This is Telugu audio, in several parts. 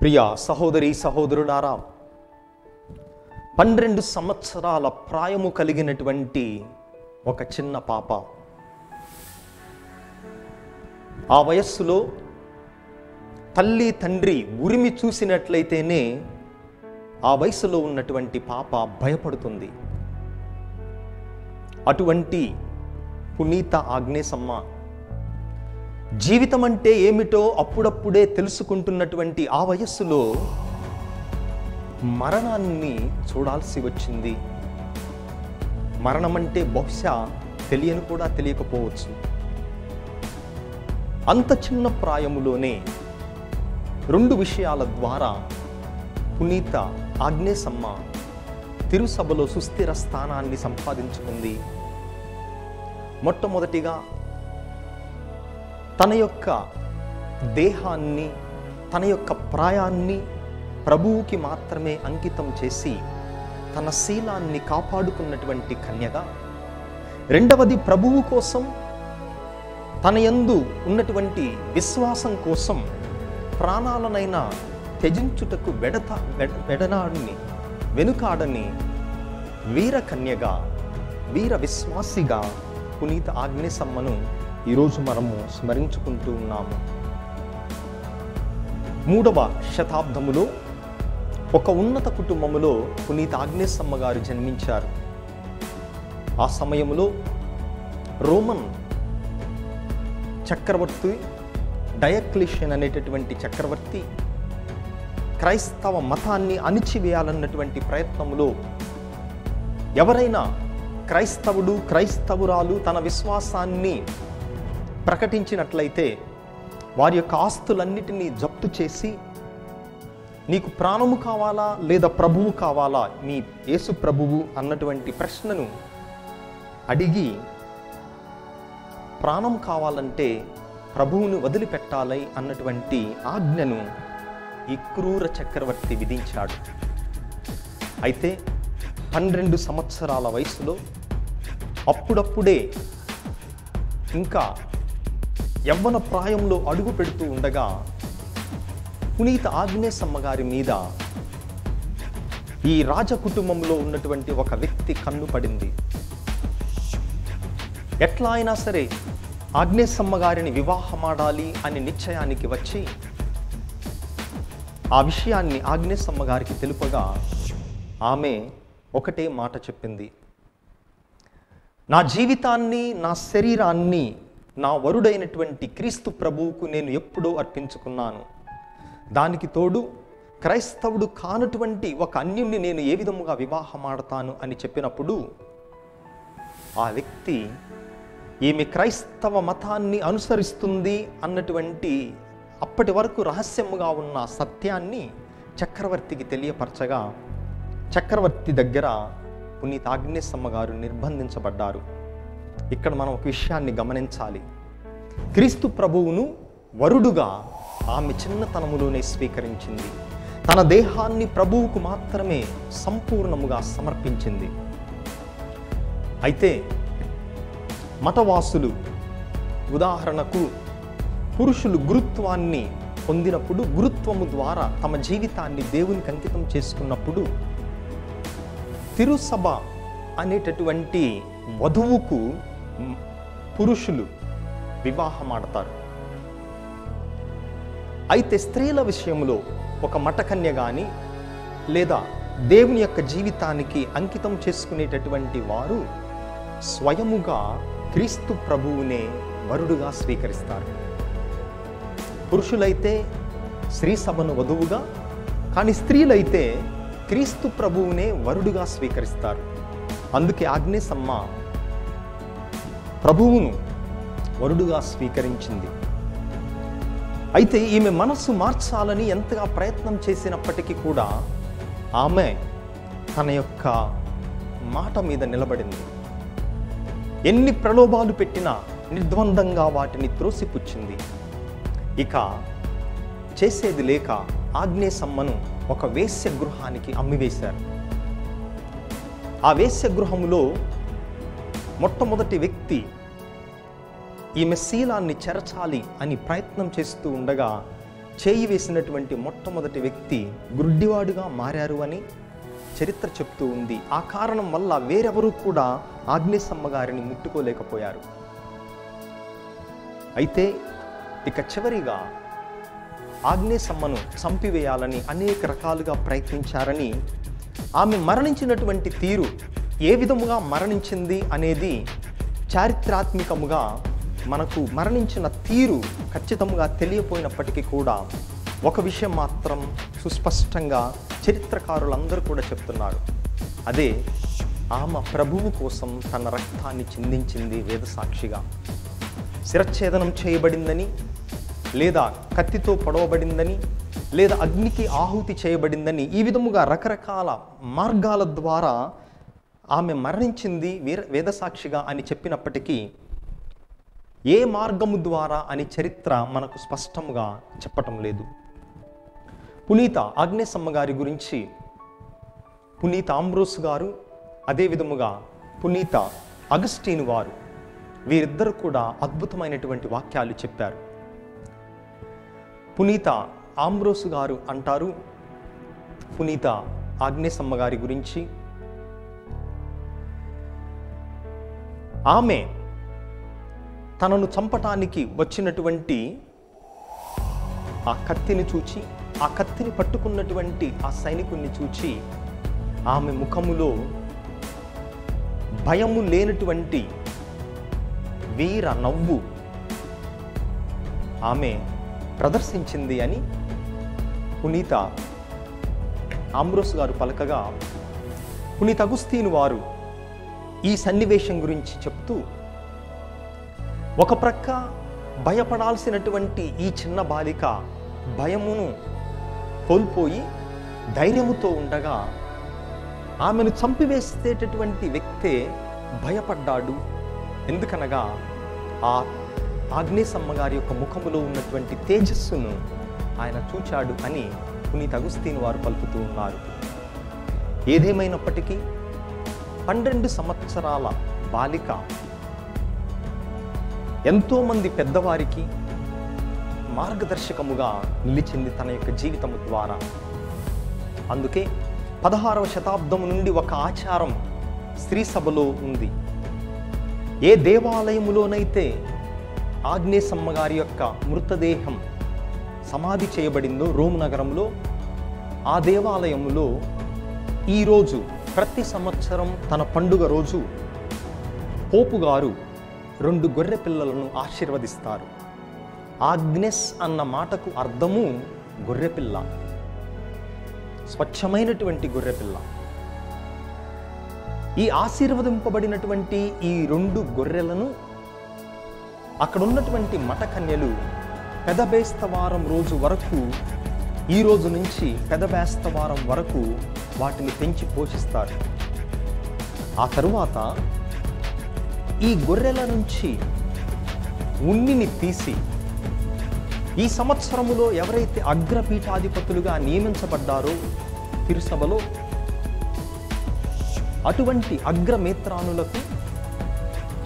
ప్రియ సహోదరి సహోదరులారా పన్నెండు సంవత్సరాల ప్రాయము కలిగినటువంటి ఒక చిన్న పాప. ఆ వయస్సులో తల్లి తండ్రి ఉరిమి చూసినట్లయితేనే ఆ వయసులో ఉన్నటువంటి పాప భయపడుతుంది. అటువంటి పునీత ఆగ్నేసమ్మ జీవితం అంటే ఏమిటో అప్పుడప్పుడే తెలుసుకుంటున్నటువంటి ఆ వయస్సులో మరణాన్ని చూడాల్సి వచ్చింది. మరణం అంటే బహుశా తెలియని కూడా తెలియకపోవచ్చు. అంత చిన్న ప్రాయములోనే రెండు విషయాల ద్వారా పునీత ఆగ్నేసమ్మ తిరుసభలో సుస్థిర స్థానాన్ని సంపాదించుకుంది. మొట్టమొదటిగా తన యొక్క దేహాన్ని తన యొక్క ప్రాయాన్ని ప్రభువుకి మాత్రమే అంకితం చేసి తన శీలాన్ని కాపాడుకున్నటువంటి కన్యగా రెండవది ప్రభువు కోసం తన యందు ఉన్నటువంటి విశ్వాసం కోసం ప్రాణాలనైనా త్యజించుటకు వెడత వెడనాడిని వెనుకాడని వీరకన్యగా వీర విశ్వాసిగా పునీత ఆగ్నేసమ్మను ఈరోజు మనము స్మరించుకుంటూ ఉన్నాము. మూడవ శతాబ్దములో ఒక ఉన్నత కుటుంబములో పునీత ఆగ్నేశమ్మ గారు జన్మించారు. ఆ సమయంలో రోమన్ చక్రవర్తి డయక్లిషియన్ అనేటటువంటి చక్రవర్తి క్రైస్తవ మతాన్ని అణిచివేయాలన్నటువంటి ప్రయత్నంలో ఎవరైనా క్రైస్తవుడు క్రైస్తవురాలు తన విశ్వాసాన్ని ప్రకటించినట్లయితే వారి యొక్క ఆస్తులన్నిటినీ జప్తు చేసి నీకు ప్రాణము కావాలా లేదా ప్రభువు కావాలా? నీ యేసు ప్రభువు అన్నటువంటి ప్రశ్నను అడిగి ప్రాణం కావాలంటే ప్రభువును వదిలిపెట్టాలి అన్నటువంటి ఆజ్ఞను ఈ క్రూర చక్రవర్తి విధించాడు. అయితే పన్నెండు సంవత్సరాల వయసులో అప్పుడప్పుడే ఇంకా యవ్వన ప్రాయంలో అడుగు పెడుతూ ఉండగా పునీత ఆగ్నేశమ్మ గారి మీద ఈ రాజ కుటుంబంలో ఉన్నటువంటి ఒక వ్యక్తి కన్ను పడింది. ఎట్లా అయినా సరే ఆగ్నేశమ్మ గారిని వివాహమాడాలి అని నిశ్చయానికి వచ్చి ఆ విషయాన్ని ఆగ్నేశమ్మ గారికి తెలుపగా ఆమె ఒకటే మాట చెప్పింది. నా జీవితాన్ని నా శరీరాన్ని నా వరుడైనటువంటి క్రీస్తు ప్రభువుకు నేను ఎప్పుడో అర్పించుకున్నాను. దానికి తోడు క్రైస్తవుడు కానటువంటి ఒక అన్యుణ్ణి నేను ఏ విధముగా వివాహమాడతాను అని చెప్పినప్పుడు ఆ వ్యక్తి ఈమె క్రైస్తవ మతాన్ని అనుసరిస్తుంది అన్నటువంటి అప్పటి వరకు రహస్యముగా ఉన్న సత్యాన్ని చక్రవర్తికి తెలియపరచగా చక్రవర్తి దగ్గర పునీత ఆగ్నేశమ్మ గారు నిర్బంధించబడ్డారు. ఇక్కడ మనం ఒక విషయాన్ని గమనించాలి. క్రీస్తు ప్రభువును వరుడుగా ఆమె చిన్నతనములోనే స్వీకరించింది. తన దేహాన్ని ప్రభువుకు మాత్రమే సంపూర్ణముగా సమర్పించింది. అయితే మతవాసులు ఉదాహరణకు పురుషులు గురుత్వాన్ని పొందినప్పుడు గురుత్వము ద్వారా తమ జీవితాన్ని దేవునికి అంకితం చేసుకున్నప్పుడు తిరుసభ అనేటటువంటి వధువుకు పురుషులు వివాహం ఆడతారు అయితే స్త్రీల విషయంలో ఒక మటకన్య కానీ లేదా దేవుని యొక్క జీవితానికి అంకితం చేసుకునేటటువంటి వారు స్వయముగా క్రీస్తు ప్రభువునే వరుడుగా స్వీకరిస్తారు. పురుషులైతే స్త్రీ సభను వధువుగా కానీ స్త్రీలైతే క్రీస్తు ప్రభువునే వరుడుగా స్వీకరిస్తారు. అందుకే ఆగ్నేసమ్మ ప్రభువును వరుడుగా స్వీకరించింది. అయితే ఈమె మనస్సు మార్చాలని ఎంతగా ప్రయత్నం చేసినప్పటికీ కూడా ఆమె తన యొక్క మాట మీద నిలబడింది. ఎన్ని ప్రలోభాలు పెట్టినా నిర్ద్వందంగా వాటిని త్రోసిపుచ్చింది. ఇక చేసేది లేక ఆగ్నేసమ్మను ఒక వేశ్య గృహానికి అమ్మివేశారు. ఆ వేశ్య గృహములో మొట్టమొదటి వ్యక్తి ఈమె శీలాన్ని చెరచాలి అని ప్రయత్నం చేస్తూ ఉండగా చేయి వేసినటువంటి మొట్టమొదటి వ్యక్తి గుడ్డివాడుగా మారారు అని చరిత్ర చెప్తూ ఉంది. ఆ కారణం వల్ల వేరెవరూ కూడా ఆగ్నేశమ్మ గారిని ముట్టుకోలేకపోయారు. అయితే ఇక చివరిగా ఆగ్నేసమ్మను చంపివేయాలని అనేక రకాలుగా ప్రయత్నించారని ఆమె మరణించినటువంటి తీరు ఏ విధముగా మరణించింది అనేది చారిత్రాత్మకముగా మనకు మరణించిన తీరు ఖచ్చితంగా తెలియపోయినప్పటికీ కూడా ఒక విషయం మాత్రం సుస్పష్టంగా చరిత్రకారులందరూ కూడా చెప్తున్నారు. అదే ఆమె ప్రభువు కోసం తన రక్తాన్ని చిందించింది వేదసాక్షిగా. శిరచ్ఛేదనం చేయబడిందని లేదా కత్తితో పొడవబడిందని లేదా అగ్నికి ఆహుతి చేయబడిందని ఈ విధముగా రకరకాల మార్గాల ద్వారా ఆమె మరణించింది వీర వేదసాక్షిగా అని చెప్పినప్పటికీ ఏ మార్గము ద్వారా అని చరిత్ర మనకు స్పష్టంగా చెప్పటం లేదు. పునీత ఆగ్నేసమ్మ గారి గురించి పునీత ఆంబ్రోస్ గారు అదే విధముగా పునీత అగస్టీన్ వారు వీరిద్దరు కూడా అద్భుతమైనటువంటి వాక్యాలు చెప్పారు. పునీత ఆంబ్రోసు గారు అంటారు పునీత ఆగ్నేసమ్మ గారి గురించి ఆమె తనను చంపటానికి వచ్చినటువంటి ఆ కత్తిని చూచి ఆ కత్తిని పట్టుకున్నటువంటి ఆ సైనికుణ్ణి చూచి ఆమె ముఖములో భయము లేనటువంటి వీర నవ్వు ఆమె ప్రదర్శించింది అని పునీత ఆమ్రోస్ గారు పలకగా పునీత అగుస్తీని వారు ఈ సన్నివేశం గురించి చెప్తూ ఒక ప్రక్క భయపడాల్సినటువంటి ఈ చిన్న బాలిక భయమును కోల్పోయి ధైర్యముతో ఉండగా ఆమెను చంపివేసేటటువంటి వ్యక్తే భయపడ్డాడు. ఎందుకనగా ఆ ఆగ్నేసమ్మ గారి యొక్క ముఖములో ఉన్నటువంటి తేజస్సును ఆయన చూచాడు అని పునీత అగుస్తీని వారు పలుకుతూ ఉన్నారు. ఏదేమైనప్పటికీ పన్నెండు సంవత్సరాల బాలిక. ఎంతోమంది పెద్దవారికి మార్గదర్శకముగా నిలిచింది తన యొక్క జీవితము ద్వారా. అందుకే పదహారవ శతాబ్దం నుండి ఒక ఆచారం స్త్రీ సభలో ఉంది. ఏ దేవాలయములోనైతే ఆగ్నేసమ్మ గారి యొక్క మృతదేహం సమాధి చేయబడిందో రోమ్ నగరంలో ఆ దేవాలయములో ఈరోజు ప్రతి సంవత్సరం తన పండుగ రోజు పోపు గారు రెండు గొర్రె పిల్లలను ఆశీర్వదిస్తారు. ఆగ్నెస్ అన్న మాటకు అర్థము గొర్రెపిల్ల స్వచ్ఛమైనటువంటి గొర్రెపిల్ల ఈ ఆశీర్వదింపబడినటువంటి ఈ రెండు గొర్రెలను అక్కడ ఉన్నటువంటి మఠకన్యలు పెదబేస్తవారం రోజు వరకు ఈ రోజు నుంచి పెదబేస్తవారం వరకు వాటిని పెంచి పోషిస్తారు. ఆ తరువాత ఈ గొర్రెల నుంచి ఉన్నిని తీసి ఈ సంవత్సరములో ఎవరైతే అగ్రపీఠాధిపతులుగా నియమించబడ్డారో తిరుసభలో అటువంటి అగ్రమేత్రానులకు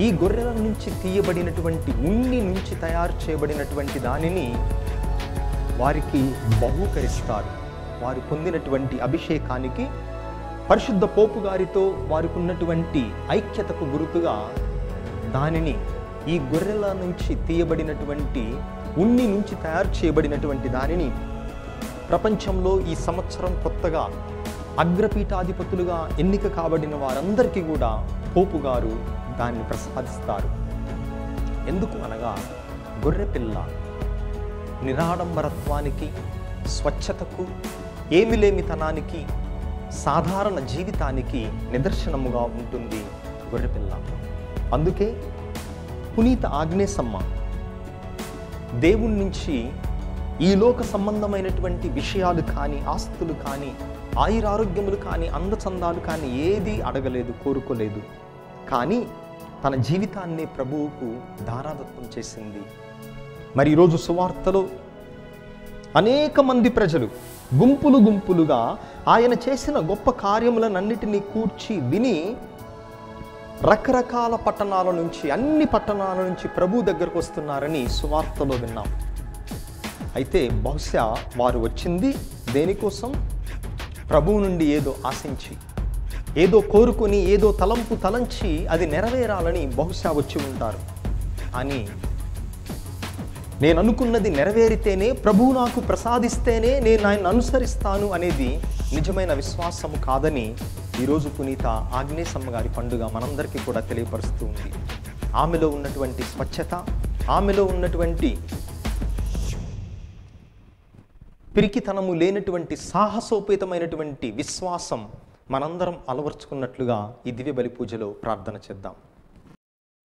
ఈ గొర్రెల నుంచి తీయబడినటువంటి ఉన్ని నుంచి తయారు చేయబడినటువంటి దానిని వారికి బహూకరిస్తారు. వారు పొందినటువంటి అభిషేకానికి పరిశుద్ధ పోపు గారితో వారికి ఉన్నటువంటి ఐక్యతకు గుర్తుగా దానిని ఈ గొర్రెల నుంచి తీయబడినటువంటి ఉన్ని నుంచి తయారు చేయబడినటువంటి దానిని ప్రపంచంలో ఈ సంవత్సరం కొత్తగా అగ్రపీఠాధిపతులుగా ఎన్నిక కాబడిన వారందరికీ కూడా పోపు గారు దాన్ని ప్రసాదిస్తారు. ఎందుకు అనగా గొర్రెపిల్ల నిరాడంబరత్వానికి స్వచ్ఛతకు ఏమిలేమితనానికి సాధారణ జీవితానికి నిదర్శనముగా ఉంటుంది గొర్రెపిల్ల. అందుకే పునీత ఆగ్నేసమ్మ దేవుని నుంచి ఈ లోక సంబంధమైనటువంటి విషయాలు కానీ ఆస్తులు కానీ ఆయురారోగ్యములు కానీ అందచందాలు కానీ ఏది అడగలేదు కోరుకోలేదు. కానీ తన జీవితాన్ని ప్రభువుకు దారాదత్తం చేసింది. మరి ఈరోజు సువార్తలో అనేక మంది ప్రజలు గుంపులు గుంపులుగా ఆయన చేసిన గొప్ప కార్యములనన్నిటినీ కూర్చి విని రకరకాల పట్టణాల నుంచి అన్ని పట్టణాల నుంచి ప్రభు దగ్గరకు వస్తున్నారని సువార్తలో విన్నాం. అయితే బహుశా వారు వచ్చింది దేనికోసం? ప్రభువు నుండి ఏదో ఆశించి ఏదో కోరుకొని ఏదో తలంపు తలంచి అది నెరవేరాలని బహుశా వచ్చి ఉంటారు. అని నేను అనుకున్నది నెరవేరితేనే ప్రభువు నాకు ప్రసాదిస్తేనే నేను ఆయన అనుసరిస్తాను అనేది నిజమైన విశ్వాసము కాదని ఈరోజు పునీత ఆగ్నేయసమ్మ గారి పండుగ మనందరికీ కూడా తెలియపరుస్తూ ఉంది. ఆమెలో ఉన్నటువంటి స్వచ్ఛత ఆమెలో ఉన్నటువంటి పిరికితనము లేనటువంటి సాహసోపేతమైనటువంటి విశ్వాసం మనందరం అలవర్చుకున్నట్లుగా ఈ దివ్య బలి పూజలో ప్రార్థన చేద్దాం.